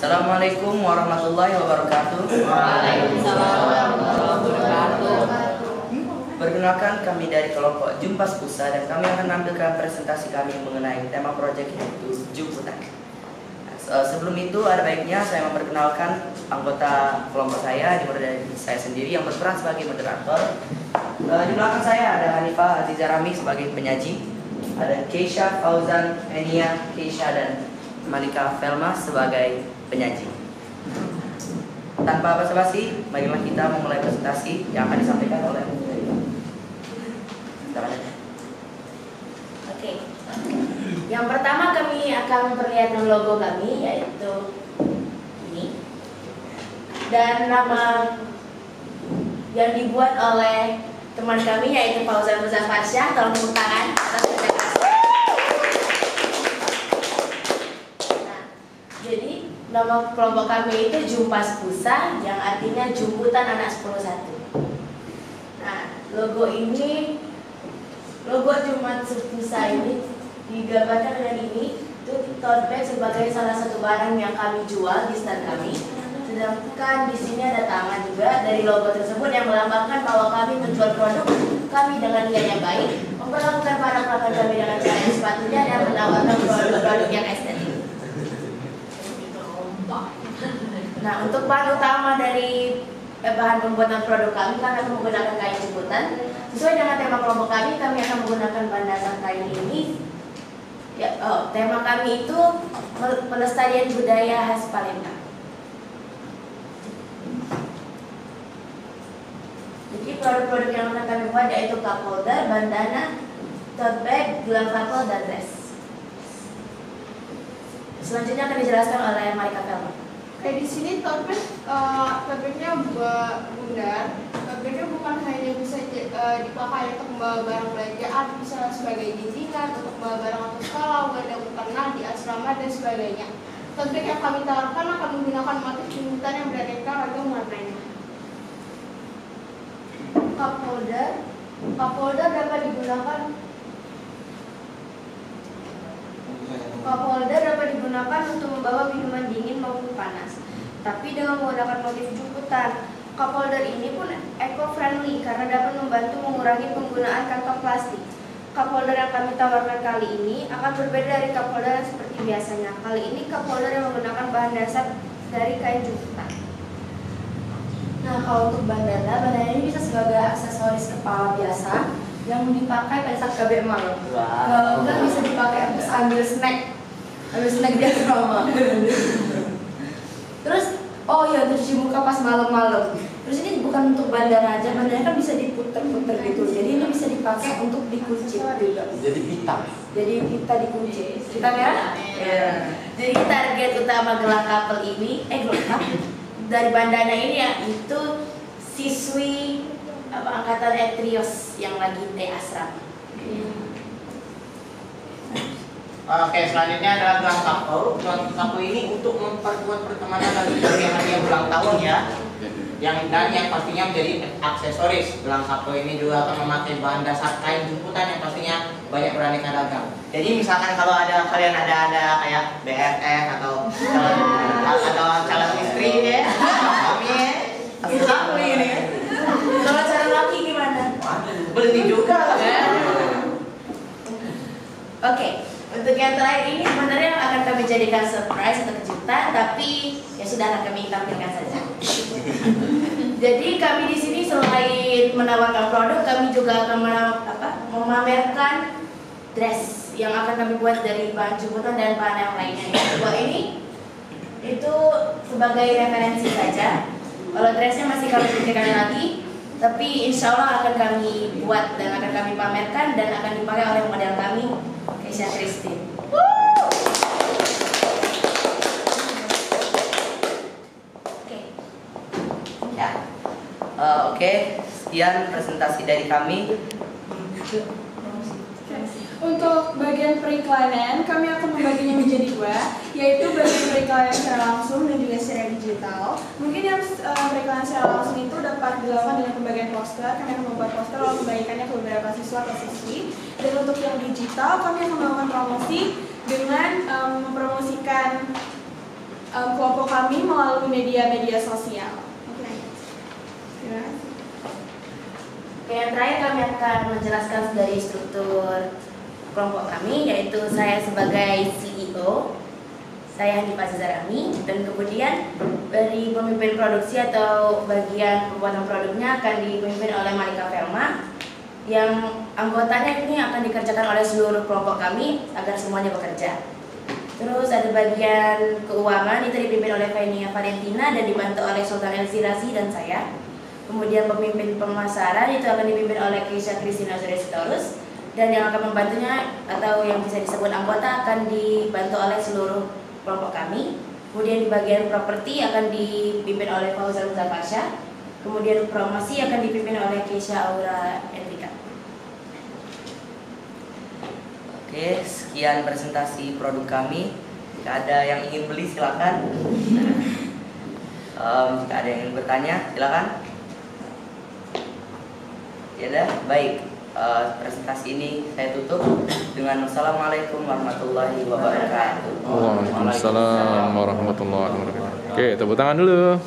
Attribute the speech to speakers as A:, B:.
A: Assalamualaikum warahmatullahi wabarakatuh.
B: Waalaikumsalam warahmatullahi wabarakatuh.
A: Perkenalkan kami dari kelompok Jumpas Pusa dan kami akan menampilkan presentasi kami mengenai tema proyek yaitu Jumputan. Se- Sebelum itu ada baiknya saya memperkenalkan anggota kelompok saya dimulai dari saya sendiri yang berperan sebagai moderator. Eh, Di belakang saya ada Hanifah Aziza Rami sebagai penyaji, ada Keisha Fauzan Enia Keisha dan Malika Velma sebagai penyaji. Tanpa basa-basi, marilah kita memulai presentasi yang akan disampaikan oleh Silakan.
B: Oke. Yang pertama kami akan memperlihatkan logo kami yaitu ini. Dan nama yang dibuat oleh teman kami yaitu Fauzan Muzaffar Syah. Tolong tepuk tangan atas kerja kerasnya. Nah, jadi nama kelompok kami itu Jumpas Pusa yang artinya jumputan anak 101. Nah, logo ini logo Jumat Pusa ini digambarkan dengan ini itu tote bag sebagai salah satu barang yang kami jual di stand kami. Sedangkan di sini ada tangan juga dari logo tersebut yang melambangkan bahwa kami menjual produk kami dengan niat yang baik, memperlakukan para pelanggan kami dengan cara yang sepatutnya dan menawarkan produk-produk yang estetik. Nah, untuk bahan utama dari eh, bahan pembuatan produk kami, kami akan menggunakan kain jemputan. Sesuai dengan tema kelompok kami, kami akan menggunakan bahan dasar kain ini. Ya, oh, tema kami itu pelestarian budaya khas Palembang. Jadi produk-produk yang akan kami buat yaitu holder, bandana, tote bag, gelang kapal, dan dress. Selanjutnya akan dijelaskan oleh Marika Velma.
C: Kayak di sini tote bagnya bu- bundar. Tote bagnya bukan hanya bisa eh, dipakai untuk membawa barang belanjaan, bisa sebagai jinjingan, untuk membawa barang untuk sekolah, wadah mukena di asrama dan sebagainya. Bag yang kami tawarkan akan menggunakan motif jemputan yang beraneka ragam warnanya. Cup holder dapat digunakan holder dapat digunakan untuk membawa minuman dingin maupun panas, tapi dengan menggunakan motif jumputan. Cup holder ini pun eco-friendly karena dapat membantu mengurangi penggunaan kantong plastik. Cup holder yang kami tawarkan kali ini akan berbeda dari cup holder yang seperti biasanya. Kali ini cup holder yang menggunakan bahan dasar dari kain jumputan.
B: Nah, kalau untuk bandana, bandana ini bisa sebagai aksesoris kepala biasa yang dipakai pada saat KB malam. Kalau enggak bisa dipakai untuk ambil snack, ambil snack di asrama. Oh iya, terus cuci muka pas malam-malam. Terus ini bukan untuk bandana aja, bandana kan bisa diputer-puter gitu. Jadi ini bisa dipakai untuk dikuncit juga.
D: Jadi pita.
B: Jadi kita dikuncit. Kita merah?
A: Iya.
B: Jadi target utama gelang kapal ini, eh gelang kapal dari bandana ini ya itu siswi apa angkatan Etrios yang lagi T asrama.
E: Oke, selanjutnya adalah gelang kapal. Gelang kapal ini untuk memperkuat pertemanan dan sebagai hadiah ulang tahun ya. Yang dan yang pastinya menjadi aksesoris. Gelang kapal ini juga akan memakai bahan dasar kain jemputan yang pastinya banyak beraneka ragam. Jadi misalkan kalau ada kalian ada ada kayak BFF atau calon atau calon istri ya, kami ya, kami ini.
B: Kalau cara laki gimana?
E: Berhenti juga.
B: Oke, untuk yang terakhir ini sebenarnya akan kami jadikan surprise atau kejutan, tapi ya sudah kami tampilkan saja. Jadi kami di sini selain menawarkan produk, kami juga akan apa, memamerkan dress yang akan kami buat dari bahan jemputan dan bahan yang lainnya. Dua ini itu sebagai referensi saja. Kalau dressnya masih kami pikirkan lagi, tapi insya Allah akan kami buat dan akan kami pamerkan dan akan dipakai oleh model kami, Keisha Christine. Oke.
A: Ya. Eh, Oke, sekian presentasi dari kami.
C: Untuk bagian periklanan, kami akan membaginya menjadi dua, yaitu bagian periklanan secara langsung dan juga secara digital. Mungkin yang eh, periklanan secara langsung itu dapat dilakukan dengan pembagian poster. Kami akan membuat poster lalu membagikannya ke beberapa siswa atau siswi. Dan untuk yang digital, kami akan melakukan promosi dengan em, mempromosikan em, kelompok
D: kami melalui media-media sosial.
B: Oke, yang terakhir kami akan menjelaskan dari struktur kelompok kami, yaitu saya sebagai CEO, saya Hanifah Zazarami, dan kemudian dari pemimpin produksi atau bagian pembuatan produknya akan dipimpin oleh Malika Velma, yang anggotanya ini akan dikerjakan oleh seluruh kelompok kami agar semuanya bekerja. Terus ada bagian keuangan itu dipimpin oleh Fenia Valentina dan dibantu oleh Sultan Elzirasi dan saya. Kemudian pemimpin pemasaran itu akan dipimpin oleh Keisha Christina Zuresitorus dan yang akan membantunya atau yang bisa disebut anggota akan dibantu oleh seluruh kelompok kami. Kemudian di bagian properti akan dipimpin oleh Fauzan Zafarsha. Kemudian promosi akan dipimpin oleh Keisha Aura Enrika.
A: Oke, sekian presentasi produk kami. Jika ada yang ingin beli silakan. Em, jika ada yang ingin bertanya silakan. Ya dah, baik. Eh, presentasi ini saya tutup dengan wassalamualaikum warahmatullahi wabarakatuh.
F: Waalaikumsalam warahmatullahi wabarakatuh. Oke, tepuk tangan dulu.